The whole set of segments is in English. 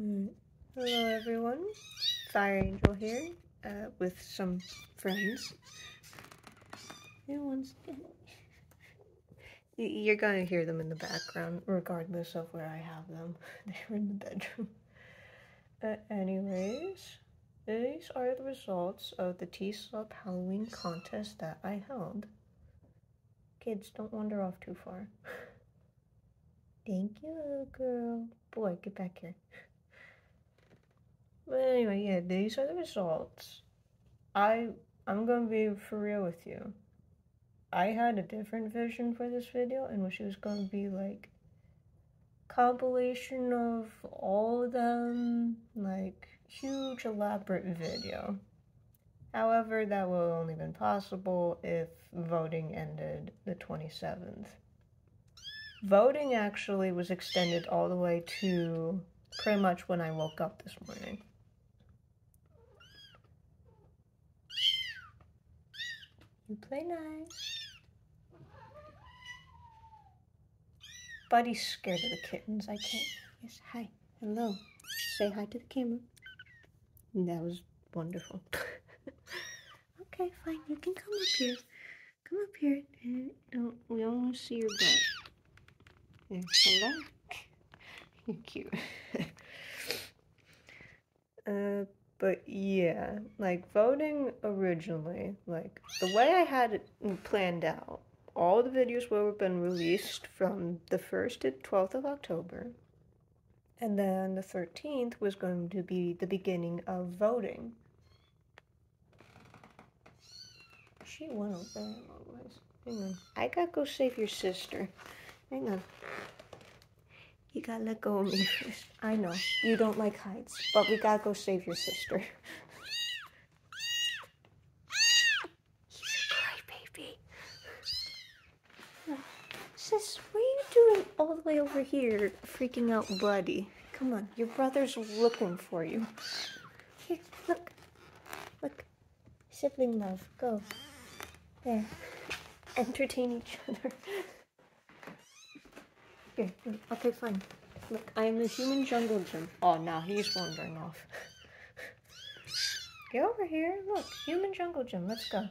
Mm. Hello everyone, Fire Angel here uh, with some friends. You're gonna hear them in the background regardless of where I have them. They're in the bedroom. Uh, anyways, these are the results of the T-Slop Halloween contest that I held. Kids, don't wander off too far. Thank you, little girl. Boy, get back here. But anyway, yeah, these are the results. I I'm gonna be for real with you. I had a different vision for this video in which it was gonna be like compilation of all of them, like huge elaborate video. However, that have only been possible if voting ended the 27th. Voting actually was extended all the way to pretty much when I woke up this morning. You play nice. Buddy's scared of the kittens. I can't. Yes, hi. Hello. Say hi to the camera. That was wonderful. okay, fine. You can come up here. Come up here. Don't, we don't want to see your butt. There. Hello. You're cute. uh, but yeah, like voting originally, like the way I had it planned out, all the videos will have been released from the 1st to 12th of October. And then the 13th was going to be the beginning of voting. She went over there. Hang on. I gotta go save your sister. Hang on. You gotta let go of me. I know, you don't like heights, but we gotta go save your sister. He's a crybaby. Sis, what are you doing all the way over here, freaking out Buddy? Come on, your brother's looking for you. Here, look. Look. Sibling love, go. There. Entertain each other. Here, mm, okay, fine. Look, I am the human jungle gym. Oh, now he's wandering off. Get over here. Look, human jungle gym. Let's go.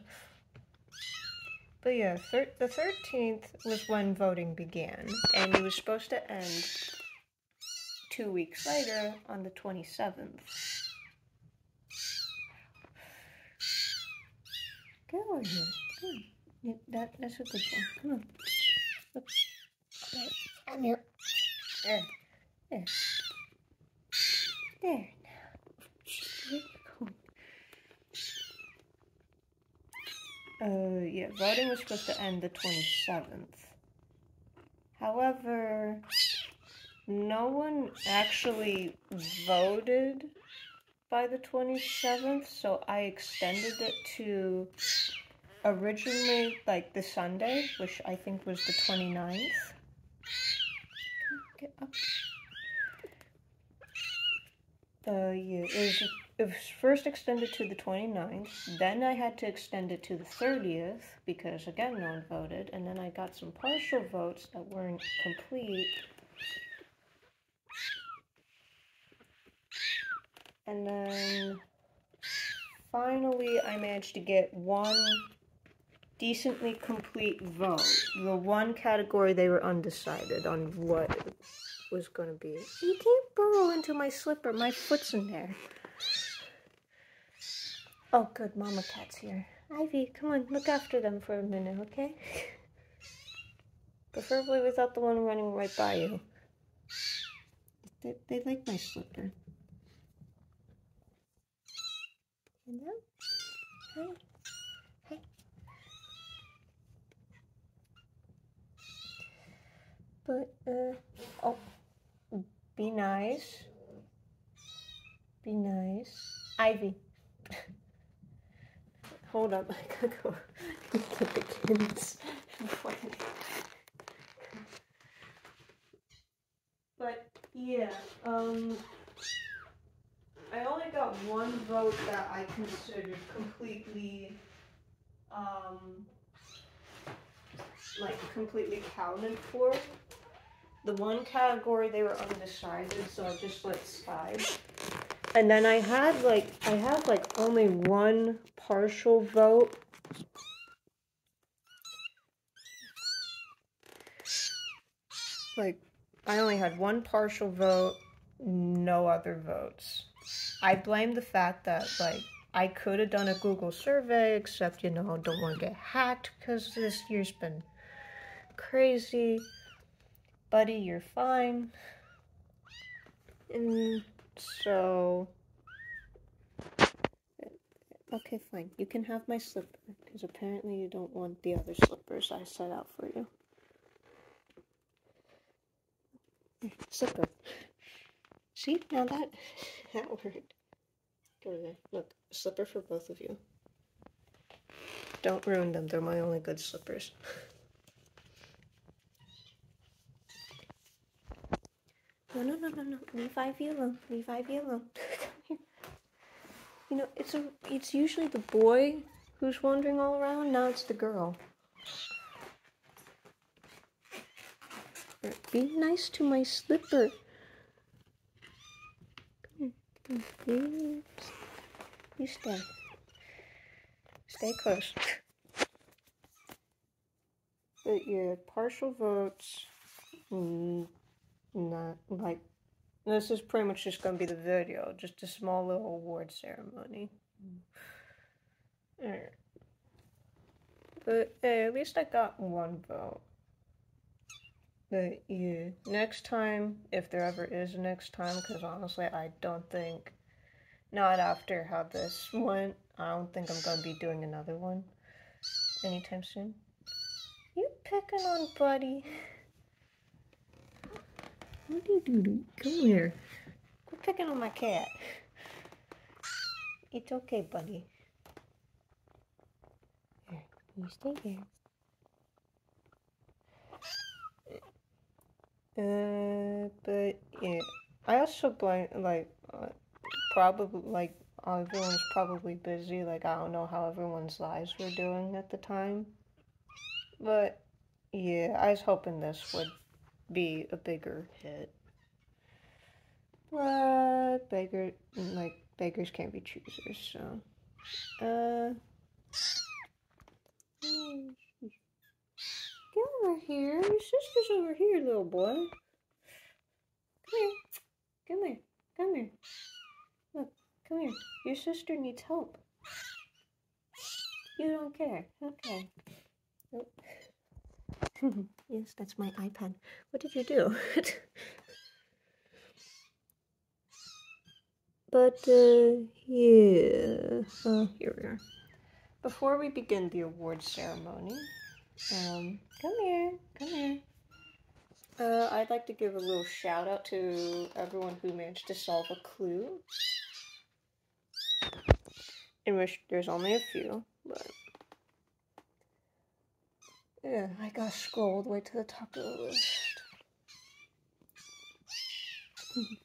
But yeah, thir the 13th was when voting began, and it was supposed to end two weeks later on the 27th. Get over here. Come on. That, that's a good one. Come on. Look. Okay. I'm here. There. There. There? Uh, yeah, voting was supposed to end the 27th. However, no one actually voted by the 27th, so I extended it to originally like the Sunday, which I think was the 29th get up. Uh, yeah, it was, it was first extended to the 29th, then I had to extend it to the 30th, because again, no one voted, and then I got some partial votes that weren't complete. And then finally, I managed to get one decently complete vote. The one category they were undecided on what was going to be. You can't burrow into my slipper. My foot's in there. Oh, good. Mama Cat's here. Ivy, come on. Look after them for a minute, okay? Preferably without the one running right by you. They, they like my slipper. Hello? Hi. But, uh, oh, be nice. Be nice. Ivy. Hold up, I gotta go get the kids But, yeah, um, I only got one vote that I considered completely, um, like completely counted for the one category they were undecided, so I just let slide. And then I had like I had like only one partial vote. Like I only had one partial vote, no other votes. I blame the fact that like I could have done a Google survey, except you know, don't want to get hacked because this year's been crazy. Buddy, you're fine. And so Okay, fine. You can have my slipper, because apparently you don't want the other slippers I set out for you. Slipper. See, now that, that worked. Go there. Look, slipper for both of you. Don't ruin them, they're my only good slippers. No, no, no, no, no. Leave Ivy alone. Leave Ivy alone. You know, it's a it's usually the boy who's wandering all around. Now it's the girl. Be nice to my slipper. Come you stay. Stay close. But your partial votes, mm, not like this is pretty much just gonna be the video, just a small little award ceremony. But hey, at least I got one vote. But yeah, next time, if there ever is a next time, because honestly, I don't think, not after how this went, I don't think I'm gonna be doing another one anytime soon. You picking on Buddy? What do you do? Come here. Quit picking on my cat. It's okay, buddy. Here, you stay here. Uh, but yeah, I also blame like uh, probably like everyone's probably busy. Like I don't know how everyone's lives were doing at the time, but yeah, I was hoping this would be a bigger hit. But beggar like beggars can't be choosers, so uh Get over here. Your sister's over here, little boy. Come here. Come here. Come here. Look, come here. Your sister needs help. You don't care. Okay. Nope. Yes, that's my iPad. What did you do? but, uh, yeah. Uh, here we are. Before we begin the award ceremony, um, come here, come here. Uh, I'd like to give a little shout out to everyone who managed to solve a clue. In which there's only a few, but yeah, I gotta scroll all the way to the top of the list.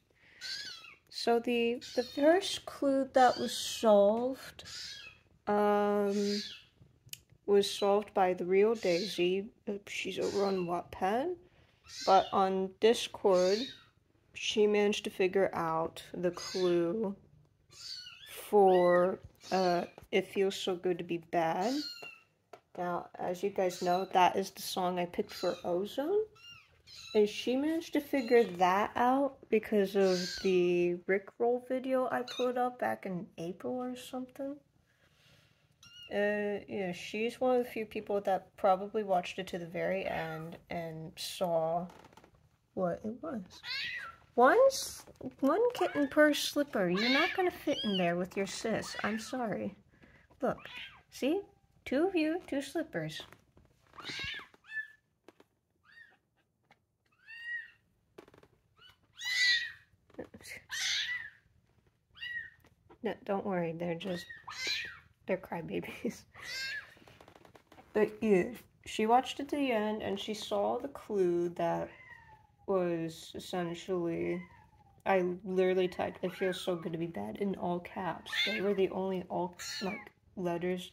so the the first clue that was solved um was solved by the real Daisy. She's over on Wattpad. But on Discord, she managed to figure out the clue for uh, It Feels So Good to Be Bad. Now, as you guys know, that is the song I picked for Ozone. And she managed to figure that out because of the Rickroll video I put up back in April or something. Uh, yeah, she's one of the few people that probably watched it to the very end and saw what it was. One's one kitten per slipper. You're not gonna fit in there with your sis. I'm sorry. Look, see? Two of you, two slippers. No, don't worry. They're just, they're crybabies. But yeah, she watched it to the end and she saw the clue that was essentially, I literally typed, it feels so good to be bad in all caps. They were the only all, like, letters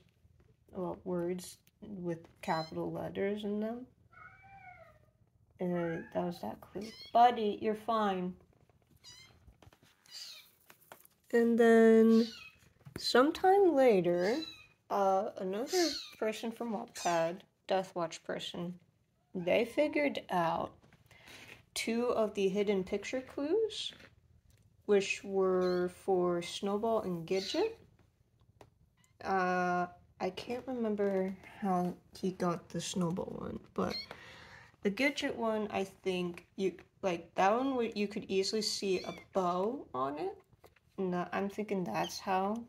well, words with capital letters in them. That was that clue. Buddy, you're fine. And then sometime later, uh, another person from Wattpad, Death Watch person, they figured out two of the hidden picture clues, which were for Snowball and Gidget. Uh, I can't remember how he got the Snowball one, but the Gidget one, I think you like that one. Where you could easily see a bow on it no, I'm thinking that's how.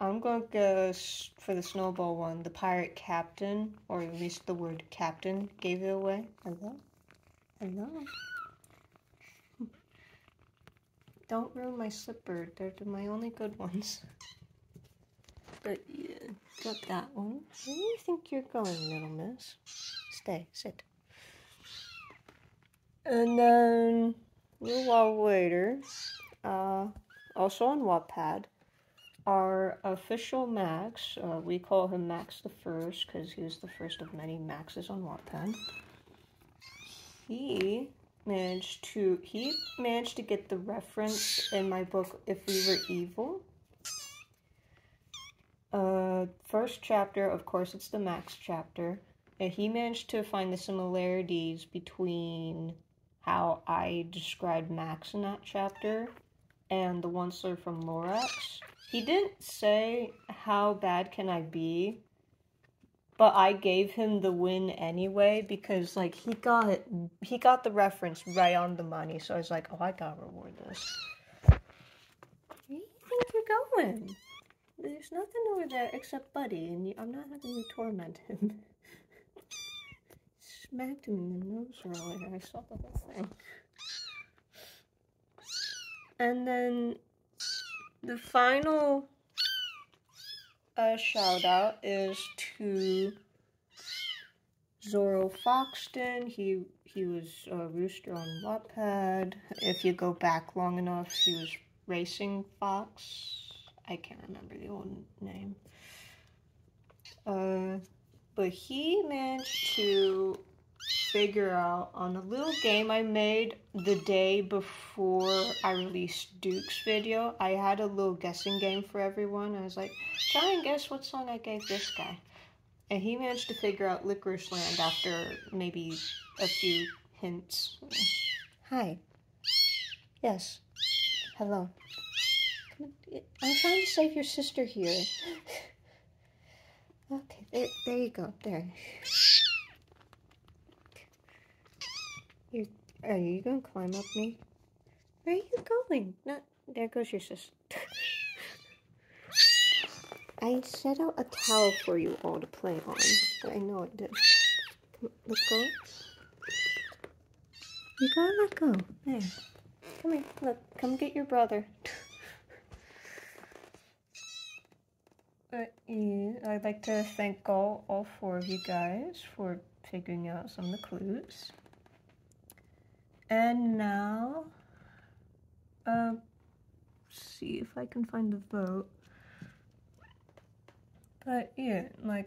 I'm going to guess for the snowball one, the pirate captain, or at least the word captain, gave it away. Hello? Hello? Don't ruin my slipper. They're my only good ones. But yeah, got that one. Where do you think you're going, little miss? Stay, sit. And then a little while later, uh, also on Wattpad, our official Max, uh, we call him Max the First because he was the first of many Maxes on Wattpad. He managed to he managed to get the reference in my book If We Were Evil. Uh, first chapter, of course, it's the Max chapter, and he managed to find the similarities between how I described Max in that chapter and the are from Lorax. He didn't say how bad can I be, but I gave him the win anyway because like he got he got the reference right on the money. So I was like, oh, I gotta reward this. Where do you think you're going? There's nothing over there except Buddy, and I'm not having to torment him. Smacked him in the nose earlier. I saw the whole thing. And then the final uh, shout out is to Zorro Foxton. He he was a rooster on Wattpad. If you go back long enough, he was Racing Fox. I can't remember the old name. Uh, but he managed to figure out on a little game I made the day before I released Duke's video. I had a little guessing game for everyone. I was like, try and guess what song I gave this guy. And he managed to figure out Licorice Land after maybe a few hints. Hi. Yes. Hello. I'm trying to save your sister here. okay, there, there you go. There. You are you gonna climb up me? Where are you going? No, there goes your sister. I set out a towel for you all to play on. I know it did. Let go. You gotta let go. There. Come here. Look. Come get your brother. But yeah, I'd like to thank all, all four of you guys for figuring out some of the clues. And now, uh, see if I can find the vote. But yeah, like,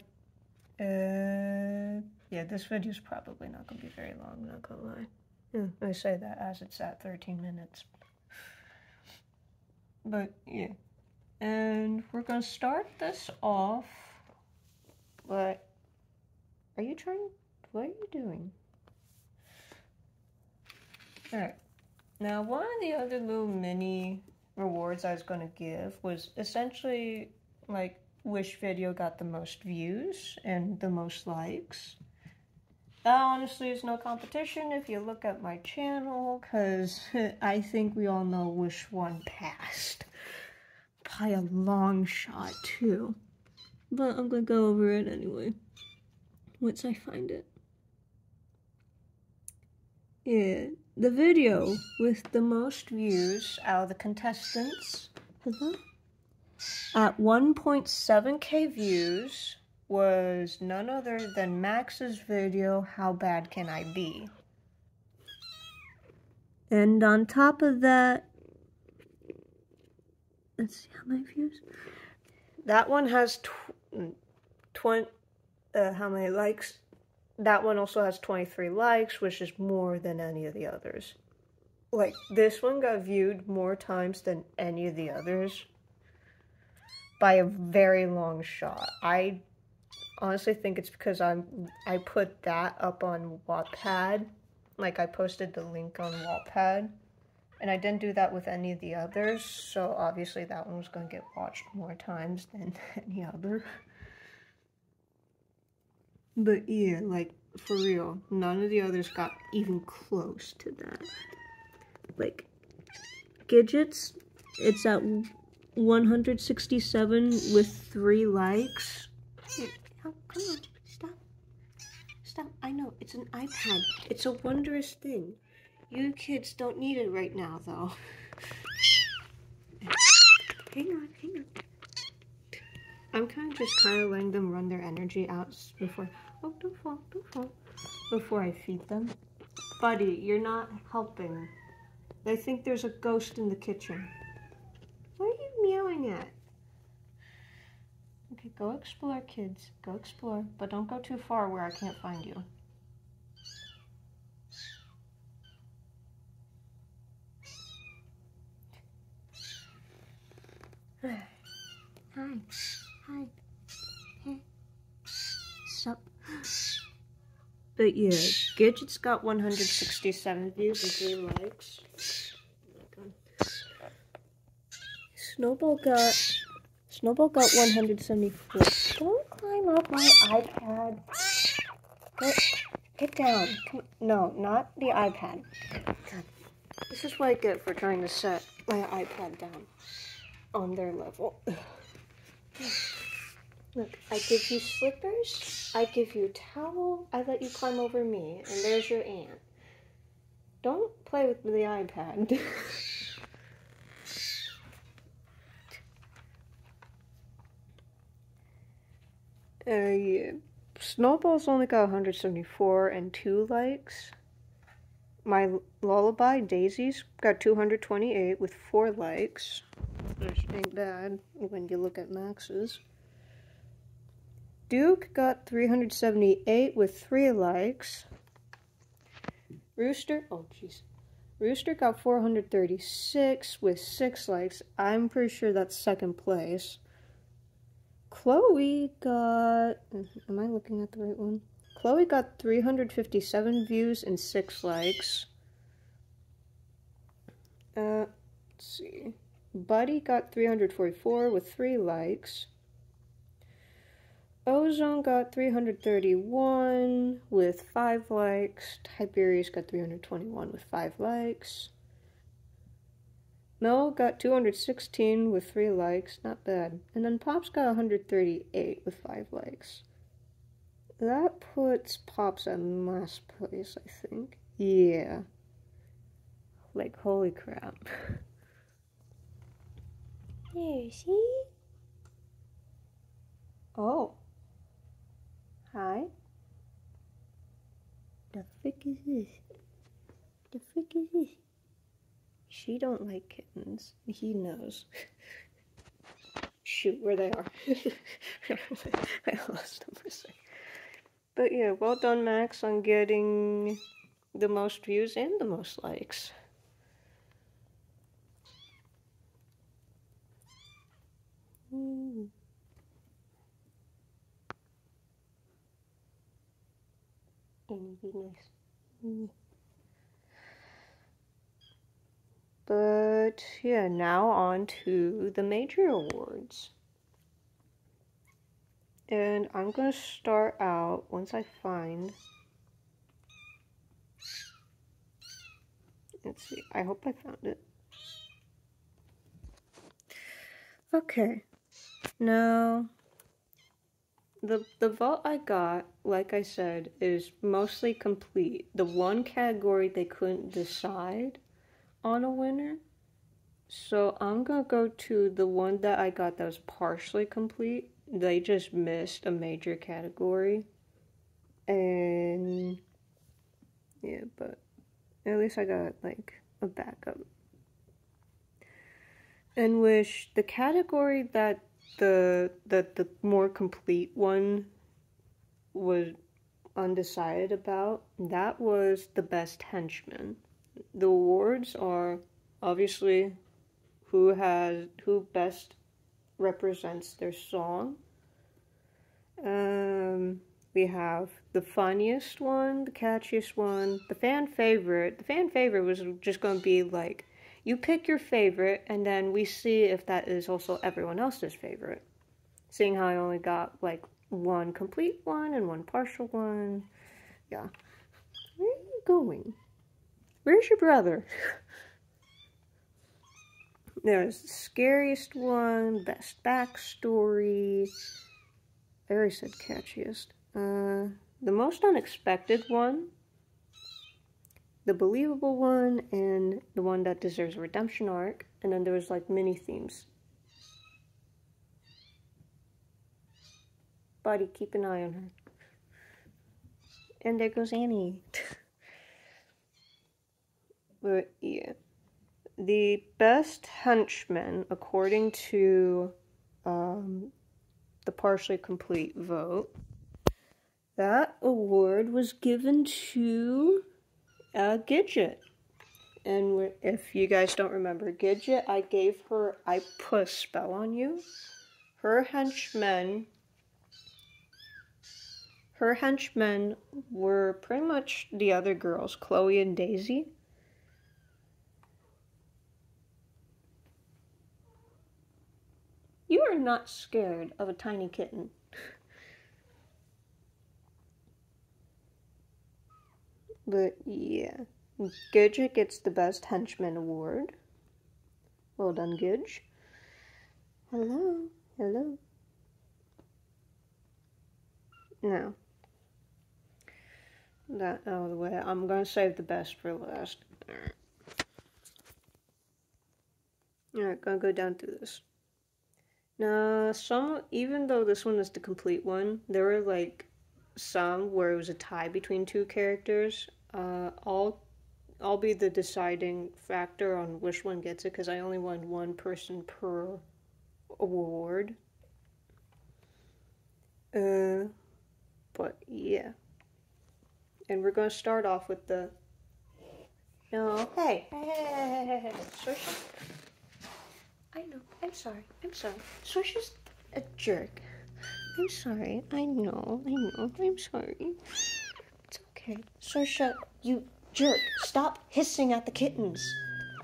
uh, yeah, this video is probably not gonna be very long, not gonna lie. Yeah, I say that as it's at 13 minutes. But yeah, and we're gonna start this off. But are you trying? What are you doing? Alright. Now, one of the other little mini rewards I was going to give was essentially like which video got the most views and the most likes. That honestly is no competition if you look at my channel, because I think we all know which one passed. By a long shot, too. But I'm gonna go over it anyway, once I find it. Yeah, the video with the most views out of the contestants hello, at 1.7k views was none other than Max's video, How Bad Can I Be? And on top of that, let's see how many views. That one has tw 20, uh, how many likes? that one also has 23 likes, which is more than any of the others. Like, this one got viewed more times than any of the others by a very long shot. I honestly think it's because I'm I put that up on Wattpad. Like I posted the link on Wattpad. And I didn't do that with any of the others, so obviously that one was going to get watched more times than any other. But yeah, like, for real, none of the others got even close to that. Like, Gidgets, it's at 167 with three likes. Oh, come on, stop. Stop, I know, it's an iPad. It's a wondrous thing. You kids don't need it right now, though. hang on, hang on. I'm kind of just kind of letting them run their energy out before. Oh, don't fall, don't fall. Before I feed them. Buddy, you're not helping. They think there's a ghost in the kitchen. What are you meowing at? Okay, go explore, kids. Go explore, but don't go too far where I can't find you. Hi. Hi. Sup? But yeah, Gidget's got 167 views and 3 likes. Snowball got Snowball got 174. Don't climb up my iPad. Get, get down. No, not the iPad. This is what I get for trying to set my iPad down on their level. Look, I give you slippers, I give you towel, I let you climb over me, and there's your aunt. Don't play with the iPad. uh, yeah. Snowball's only got 174 and 2 likes. My lullaby, Daisy's, got 228 with 4 likes which ain't bad when you look at Max's. Duke got 378 with 3 likes. Rooster, oh jeez. Rooster got 436 with 6 likes. I'm pretty sure that's second place. Chloe got, am I looking at the right one? Chloe got 357 views and 6 likes. Uh, let's see. Buddy got 344 with 3 likes. Ozone got 331 with 5 likes. Tiberius got 321 with 5 likes. Mel got 216 with 3 likes. Not bad. And then Pops got 138 with 5 likes. That puts Pops at last place, I think. Yeah. Like, holy crap. Here, see? Oh. Hi. The frick is this? The frick is this? She don't like kittens. He knows. Shoot, where they are. I lost them for a second. But yeah, well done, Max, on getting the most views and the most likes. Be nice. Mm. But yeah, now on to the major awards. And I'm going to start out once I find. Let's see, I hope I found it. Okay. No. The the vault I got, like I said, is mostly complete. The one category they couldn't decide on a winner. So I'm gonna go to the one that I got that was partially complete. They just missed a major category. And yeah, but at least I got like a backup. In which the category that the the the more complete one was undecided about, that was the best henchman. The awards are obviously who has who best represents their song. Um, we have the funniest one, the catchiest one, the fan favorite. The fan favorite was just going to be like you pick your favorite, and then we see if that is also everyone else's favorite. Seeing how I only got like one complete one and one partial one. Yeah. Where are you going? Where's your brother? There's the scariest one, best backstory. I already said catchiest. Uh, the most unexpected one, the believable one, and the one that deserves a redemption arc. And then there was like mini themes. Buddy, keep an eye on her. And there goes Annie. but yeah the best henchman, according to um, the partially complete vote, that award was given to uh, Gidget. And if you guys don't remember, Gidget, I gave her I put a spell on you. Her henchmen her henchmen were pretty much the other girls, Chloe and Daisy. You are not scared of a tiny kitten. But yeah, Gidget gets the Best Henchman Award. Well done, Gidge. Hello, hello. Now, that out of the way. I'm gonna save the best for last. Alright. Alright, gonna go down through this. Now, some, even though this one is the complete one, there were like some where it was a tie between two characters. Uh, I'll, I'll be the deciding factor on which one gets it because I only want one person per award. Uh, but yeah. And we're gonna start off with the. No, hey, hey, hey, hey, hey, hey. I know. I'm sorry. I'm sorry. Swisher's a jerk. I'm sorry. I know. I know. I'm sorry. Okay. Swisha, you jerk. Stop hissing at the kittens.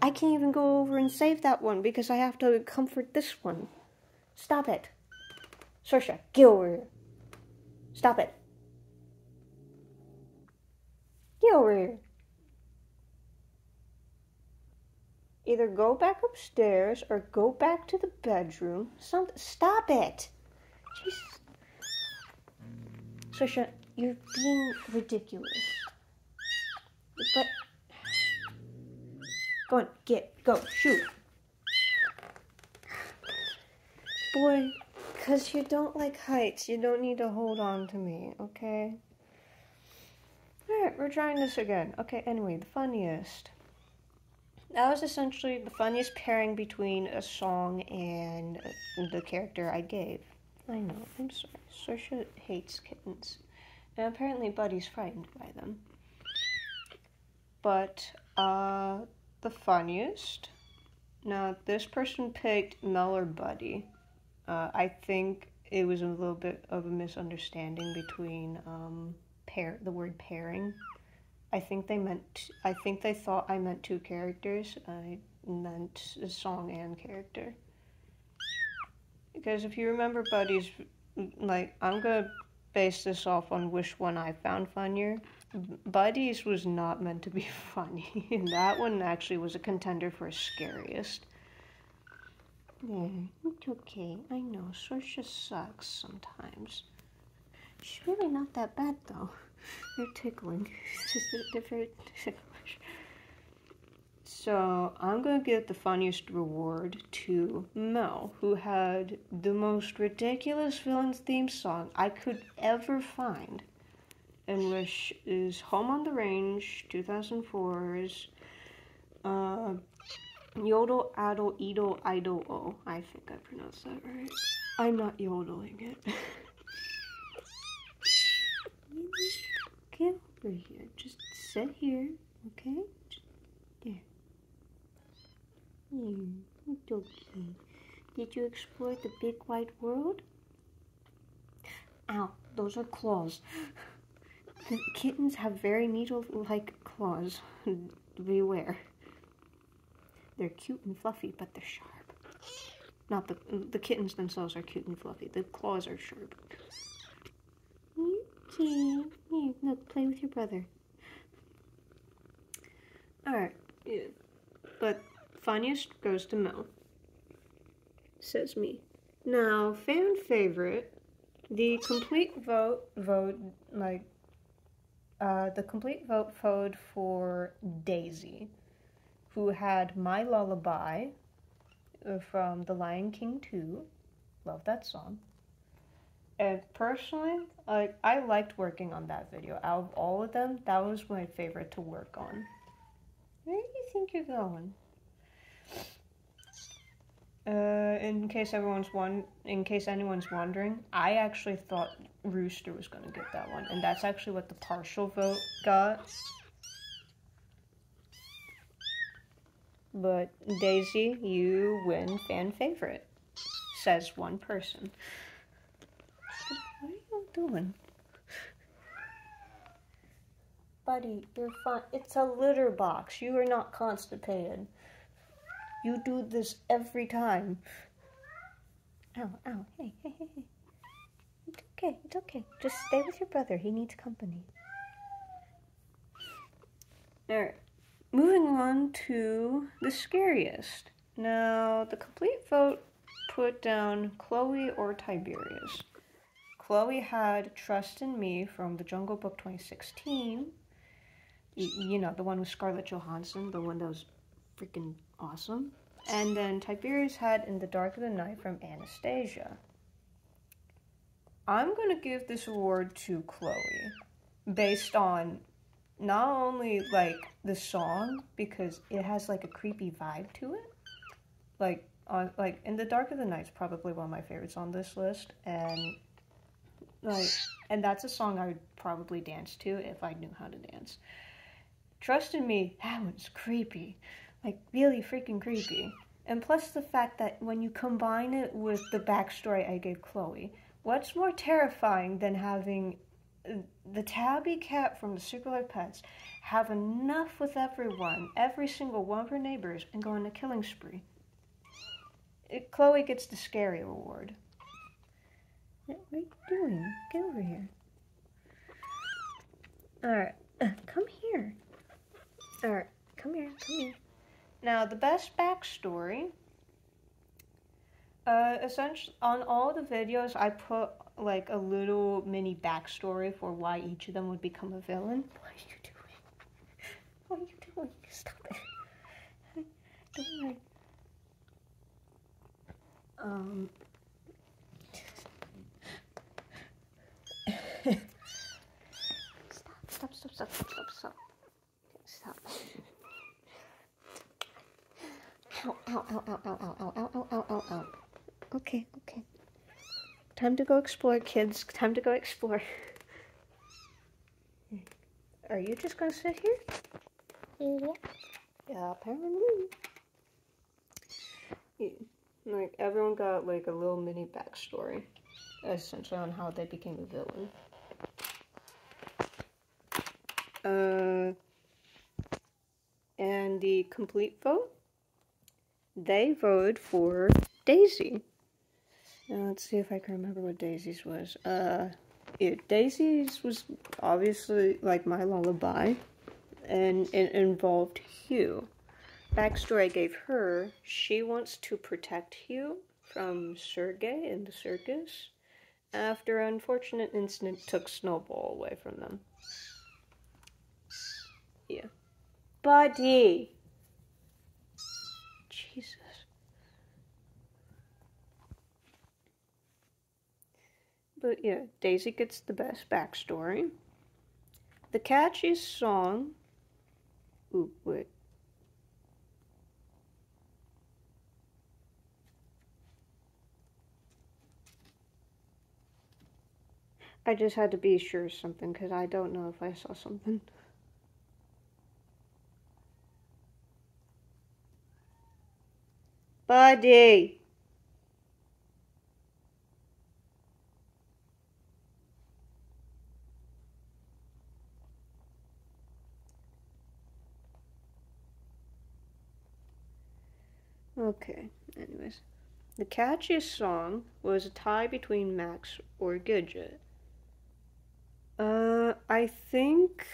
I can't even go over and save that one because I have to comfort this one. Stop it. Saoirse, get over here. Stop it. Get over here. Either go back upstairs or go back to the bedroom. Some stop it. Jesus. Sasha, you're being ridiculous. But go on, get, go, shoot. Boy, because you don't like heights, you don't need to hold on to me, okay? Alright, we're trying this again. Okay, anyway, the funniest. That was essentially the funniest pairing between a song and the character I gave. I know, I'm sorry. Saoirse hates kittens. And apparently Buddy's frightened by them. But, uh, the funniest. Now, this person picked Mel or Buddy. Uh, I think it was a little bit of a misunderstanding between um, pair the word pairing I think they meant. I think they thought I meant two characters. I meant a song and character. Because if you remember Buddy's, like I'm gonna base this off on which one I found funnier. Buddies was not meant to be funny, that one actually was a contender for scariest. Yeah, it's okay. I know. Saoirse sucks sometimes. She's really not that bad though. You're tickling. It's just a different. So I'm gonna give the funniest reward to Mel, who had the most ridiculous villains theme song I could ever find, and which is Home on the Range 2004's uh, Yodel Adel Idol Idol O. I think I pronounced that right. I'm not yodeling it. over here. Just sit here, okay? Just, it's okay. Did you explore the big wide world? Ow, those are claws. The kittens have very needle-like claws. Beware. They're cute and fluffy, but they're sharp. Not the the kittens themselves are cute and fluffy. The claws are sharp. Okay. Here, look, play with your brother. Alright. Yeah. But funniest goes to Mel. Says me. Now, fan favorite. The complete vote vote like uh, the complete vote vote for Daisy, who had My Lullaby uh, from The Lion King 2. Love that song. And personally, like I liked working on that video. Out of all of them, that was my favorite to work on. Where do you think you're going? Uh, in case everyone's one, in case anyone's wondering, I actually thought Rooster was gonna get that one, and that's actually what the partial vote got. But Daisy, you win fan favorite, says one person. What are you doing? Buddy, you're fine. It's a litter box. You are not constipated. You do this every time. Ow, ow, hey, hey, hey, hey. It's okay, it's okay. Just stay with your brother. He needs company. Alright, moving on to the scariest. Now, the complete vote put down Chloe or Tiberius. Chloe had Trust in Me from the Jungle Book 2016. Y- you know, the one with Scarlett Johansson, the one that was freaking awesome. And then Tiberius had In the Dark of the Night from Anastasia. I'm going to give this award to Chloe based on not only like the song because it has like a creepy vibe to it. Like on like In the Dark of the Night is probably one of my favorites on this list and like and that's a song I would probably dance to if I knew how to dance. Trust in me, that one's creepy. Like really freaking creepy. And plus the fact that when you combine it with the backstory I gave Chloe, what's more terrifying than having uh, the tabby cat from the Circular Pets have enough with everyone, every single one of her neighbors, and go on a killing spree? It, Chloe gets the scary award. What are you doing? Get over here. Alright, uh, come here. Alright, come here, come here. Now, the best backstory. Uh, essentially, on all the videos, I put like a little mini backstory for why each of them would become a villain. What are you doing? What are you doing? Stop it. Don't worry. Um. stop, stop, stop, stop, stop, stop. Stop. Ow, ow, ow, ow, ow, ow, ow, ow, ow, ow, ow. Okay, okay. Time to go explore, kids. Time to go explore. Are you just gonna sit here? Yeah. Yeah, apparently. Yeah, like everyone got like a little mini backstory, essentially on how they became a villain. Uh, and the complete vote, they voted for Daisy. Now let's see if I can remember what Daisy's was. Uh, yeah, Daisy's was obviously like my lullaby, and it involved Hu. Backstory I gave her: she wants to protect Hu from Sergei in the circus after an unfortunate incident took Snowball away from them. Yeah. Buddy! But yeah, Daisy gets the best backstory. The catchiest song. Wait. I just had to be sure of something because I don't know if I saw something. Buddy! Okay, anyways. The catchiest song was a tie between Max or Gidget. Uh, I think,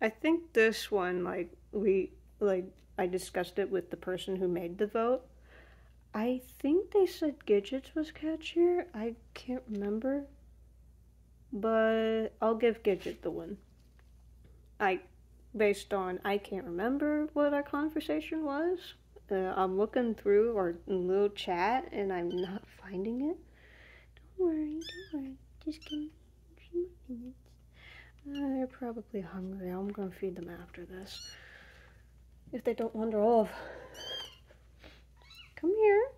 I think this one, like, we, like, I discussed it with the person who made the vote. I think they said Gidget's was catchier. I can't remember. But I'll give Gidget the win. I, based on, I can't remember what our conversation was. Uh, I'm looking through our little chat and I'm not finding it. Don't worry, don't worry. Just give me a few minutes. Uh, they're probably hungry. I'm gonna feed them after this. If they don't wander off. Come here.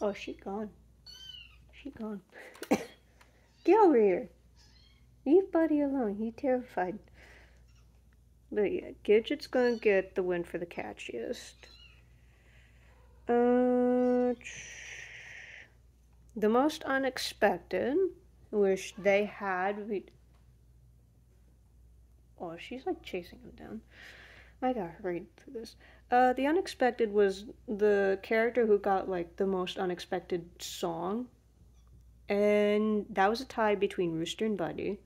Oh, she gone. She gone. Get over here. Leave Buddy alone. He's terrified. But yeah, Gidget's gonna get the win for the catchiest. Uh, the most unexpected, which they had. We, oh, she's like chasing him down. I gotta read through this. Uh, the unexpected was the character who got like the most unexpected song, and that was a tie between Rooster and Buddy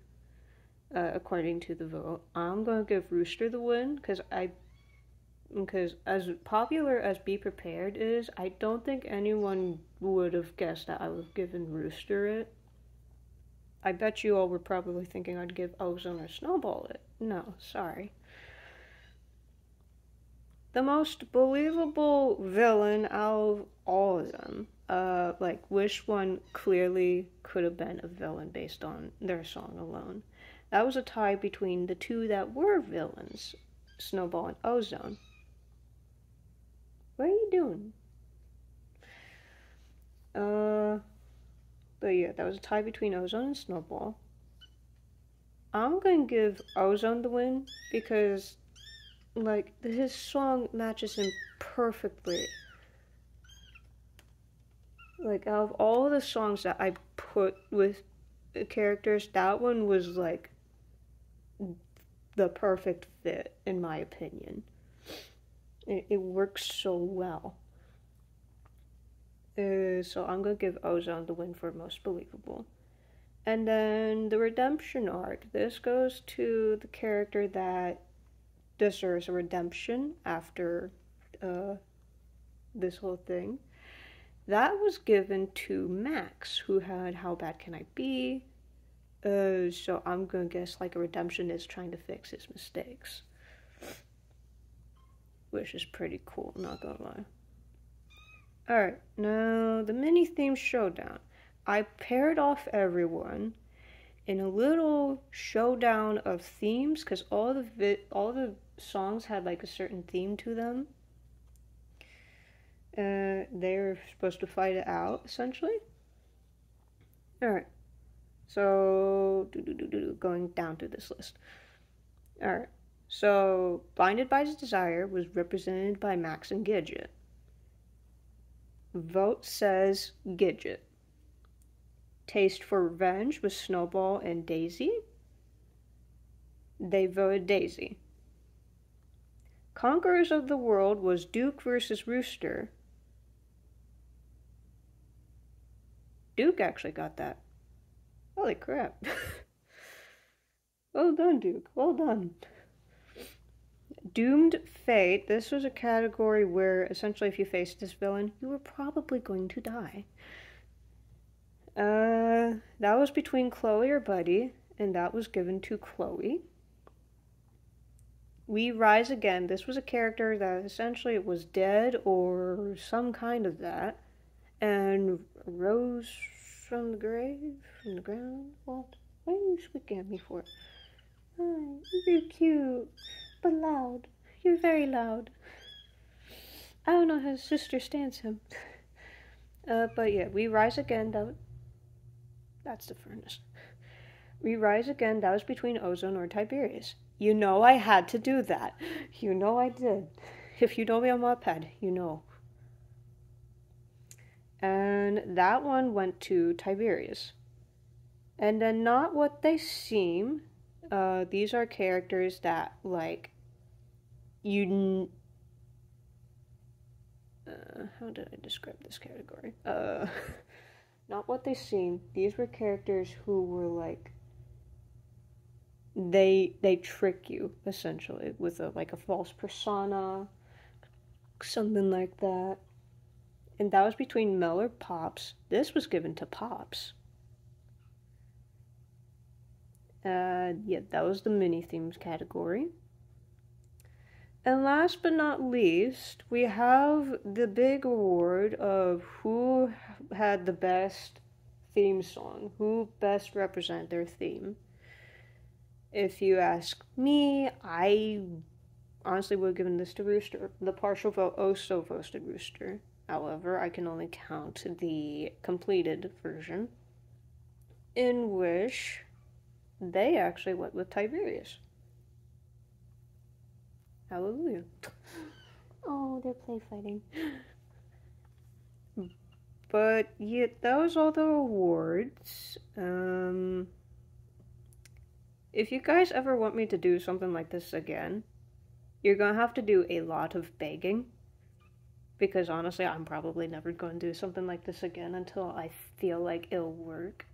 uh, according to the vote. I'm gonna give Rooster the win because I, because as popular as Be Prepared is, I don't think anyone would have guessed that I would have given Rooster it. I bet you all were probably thinking I'd give Ozone or Snowball it. No, sorry. The most believable villain out of all of them, uh, like which one clearly could have been a villain based on their song alone. That was a tie between the two that were villains, Snowball and Ozone. What are you doing? Uh, but yeah, that was a tie between Ozone and Snowball. I'm gonna give Ozone the win because, like, his song matches him perfectly. Like, out of all the songs that I put with the characters, that one was like the perfect fit, in my opinion. It, it works so well. Uh, so I'm gonna give Ozone the win for most believable. And then the redemption arc. This goes to the character that deserves a redemption after uh, this whole thing. That was given to Max, who had How Bad Can I Be? Uh, so I'm gonna guess like a redemption is trying to fix his mistakes. Which is pretty cool, not gonna lie. Alright, now the mini theme showdown. I paired off everyone in a little showdown of themes because all the vi- all the songs had like a certain theme to them. Uh, they're supposed to fight it out essentially. All right. So, going down through this list. All right. So, Blinded by Desire was represented by Max and Gidget. Vote says Gidget. Taste for Revenge was Snowball and Daisy. They voted Daisy. Conquerors of the World was Duke versus Rooster. Duke actually got that. Holy crap. well done, Duke. Well done. Doomed Fate. This was a category where essentially if you faced this villain, you were probably going to die. Uh, that was between Chloe or Buddy, and that was given to Chloe. We Rise Again. This was a character that essentially was dead or some kind of that, and rose from the grave, from the ground. What? Why are you squeaking at me for? Oh, you're cute, but loud. You're very loud. I don't know how his sister stands him. uh, but yeah, we rise again. That That's the furnace. We rise again. That was between Ozone or Tiberius. You know I had to do that. You know I did. If you know me on Wattpad, you know. And that one went to Tiberius. And then not what they seem. Uh, these are characters that like you. N- uh, how did I describe this category? Uh, not what they seem. These were characters who were like they they trick you essentially with a like a false persona something like that and that was between mel or pops this was given to pops uh yeah that was the mini themes category and last but not least we have the big award of who had the best theme song who best represent their theme if you ask me, I honestly would have given this to Rooster. The partial vote also voted Rooster. However, I can only count the completed version, in which they actually went with Tiberius. Hallelujah. Oh, they're play fighting. But yeah, that was all the awards. Um, if you guys ever want me to do something like this again, you're gonna have to do a lot of begging. Because honestly, I'm probably never going to do something like this again until I feel like it'll work.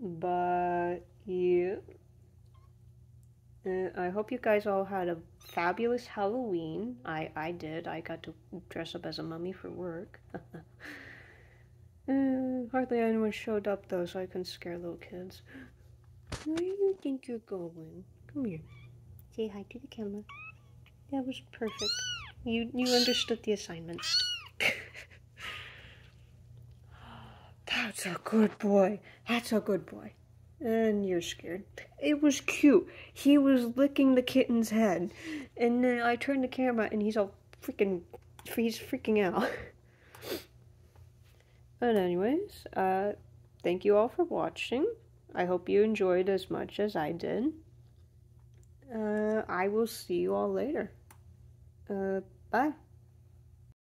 But yeah. Uh, I hope you guys all had a fabulous Halloween. I, I did. I got to dress up as a mummy for work. uh, hardly anyone showed up though, so I couldn't scare little kids. Where do you think you're going? Come here. Say hi to the camera. That was perfect. You you understood the assignment. That's a good boy. That's a good boy. And you're scared. It was cute. He was licking the kitten's head. And then I turned the camera and he's all freaking he's freaking out. but anyways, uh thank you all for watching. I hope you enjoyed as much as I did. Uh, I will see you all later. Uh, bye.